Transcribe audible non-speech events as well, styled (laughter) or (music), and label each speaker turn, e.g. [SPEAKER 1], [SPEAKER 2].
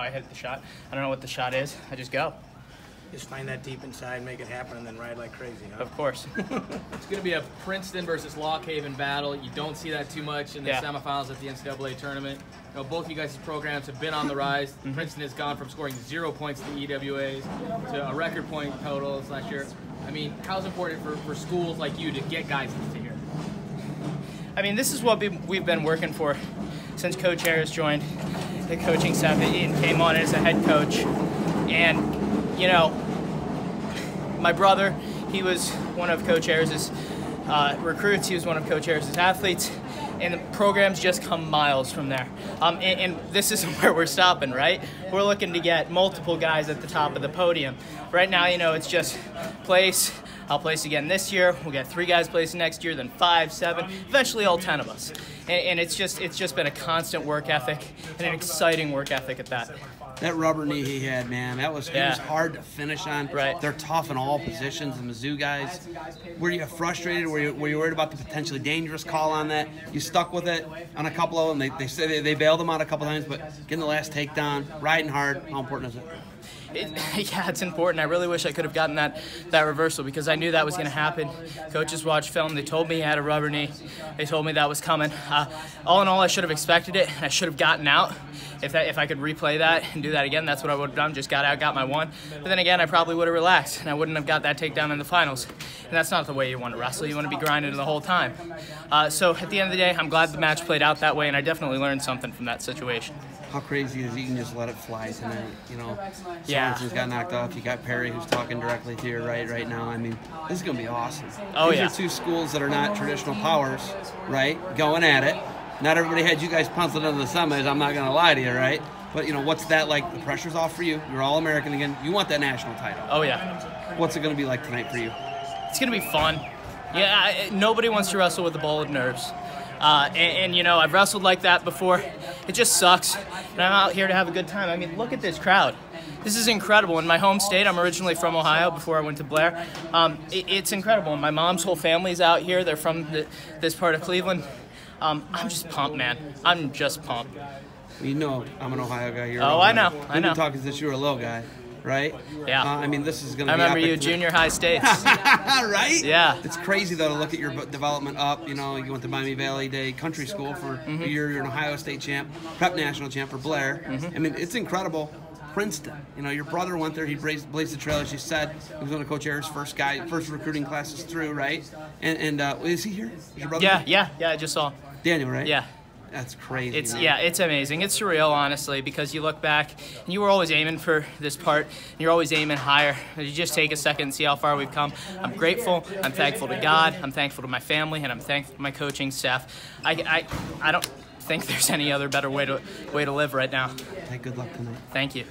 [SPEAKER 1] I hit the shot. I don't know what the shot is. I just go.
[SPEAKER 2] Just find that deep inside, make it happen, and then ride like crazy. Huh?
[SPEAKER 1] Of course. (laughs)
[SPEAKER 3] It's going to be a Princeton versus Lock Haven battle. You don't see that too much in the
[SPEAKER 1] Yeah.
[SPEAKER 3] semifinals at the NCAA tournament. You know, both you guys' programs have been on the rise.
[SPEAKER 1] Mm-hmm.
[SPEAKER 3] Princeton has gone from scoring zero points in the EIWAs to a record point totals last year. I mean, how's important for, for schools like you to get guys to here?
[SPEAKER 1] I mean, this is what we- we've been working for since Coach Harris joined the coaching staff and came on as a head coach. And, you know, my brother, he was one of Coach Harris's uh, recruits. He was one of Coach Harris's athletes. And the programs just come miles from there. Um, and, and this isn't (laughs) where we're stopping, right? We're looking to get multiple guys at the top of the podium. Right now, you know, it's just place. I'll place again this year. We'll get three guys placing next year, then five, seven, eventually all ten of us. And, and it's just it's just been a constant work ethic and an exciting work ethic at that.
[SPEAKER 4] That rubber knee he had, man, that was, it
[SPEAKER 1] Yeah.
[SPEAKER 4] was hard to finish on.
[SPEAKER 1] Right.
[SPEAKER 4] They're tough in all positions, the Mizzou guys. Were you frustrated? Were you, were you worried about the potentially dangerous call on that? You stuck with it on a couple of them. They, they, they bailed them out a couple times, but getting the last takedown, riding hard, how important is it?
[SPEAKER 1] It, (laughs) yeah, it's important. I really wish I could have gotten that that reversal because I knew that was going to happen. Coaches watched film. They told me he had a rubber knee. They told me that was coming. Uh, all in all, I should have expected it. I should have gotten out. If that, if I could replay that and do that again, that's what I would have done. Just got out, got my one. But then again, I probably would have relaxed and I wouldn't have got that takedown in the finals. And that's not the way you want to wrestle. You want to be grinding the whole time. Uh, so at the end of the day, I'm glad the match played out that way, and I definitely learned something from that situation.
[SPEAKER 4] How crazy is he You can just let it fly tonight. You know,
[SPEAKER 1] Yeah.
[SPEAKER 4] Sorensen's got knocked off. You got Perry who's talking directly to your right right now. I mean, this is gonna be awesome.
[SPEAKER 1] Oh,
[SPEAKER 4] These
[SPEAKER 1] yeah.
[SPEAKER 4] are two schools that are not traditional powers, right? Going at it. Not everybody had you guys penciled into the semis. I'm not gonna lie to you, right? But you know, what's that like? The pressure's off for you. You're all American again. You want that national title.
[SPEAKER 1] Oh yeah.
[SPEAKER 4] What's it gonna be like tonight for you?
[SPEAKER 1] It's gonna be fun. Yeah, I, nobody wants to wrestle with a ball of nerves. Uh, and, and, you know, I've wrestled like that before. It just sucks. And I'm out here to have a good time. I mean, look at this crowd. This is incredible. In my home state, I'm originally from Ohio before I went to Blair. Um, it, it's incredible. My mom's whole family's out here. They're from the, this part of Cleveland. Um, I'm just pumped, man. I'm just pumped.
[SPEAKER 4] You know, I'm an Ohio guy. You're
[SPEAKER 1] Oh, I know, I
[SPEAKER 4] We've
[SPEAKER 1] know.
[SPEAKER 4] been talking since you were a little guy, right?
[SPEAKER 1] Yeah.
[SPEAKER 4] Uh, I mean, this is gonna.
[SPEAKER 1] I remember
[SPEAKER 4] epic
[SPEAKER 1] you, junior high states. (laughs)
[SPEAKER 4] right?
[SPEAKER 1] Yeah.
[SPEAKER 4] It's crazy though to look at your development up. You know, you went to Miami Valley Day Country School for
[SPEAKER 1] Mm-hmm.
[SPEAKER 4] a year. You're an Ohio State champ, prep national champ for Blair.
[SPEAKER 1] Mm-hmm.
[SPEAKER 4] I mean, it's incredible. Princeton. You know, your brother went there. He blazed, blazed the trail, as you said. He was one of Coach Ayres' first guy, first recruiting classes through, right? And and uh, is he here? Is your brother?
[SPEAKER 1] yeah,
[SPEAKER 4] here?
[SPEAKER 1] yeah, yeah. I just saw.
[SPEAKER 4] Daniel, right?
[SPEAKER 1] Yeah.
[SPEAKER 4] That's crazy.
[SPEAKER 1] It's yeah, it's amazing. It's surreal, honestly, because you look back and you were always aiming for this part. And you're always aiming higher. You just take a second and see how far we've come. I'm grateful. I'm thankful to God. I'm thankful to my family, and I'm thankful to my coaching staff. I, I, I don't think there's any other better way to way to live right now.
[SPEAKER 4] Hey, good luck tonight.
[SPEAKER 1] Thank you.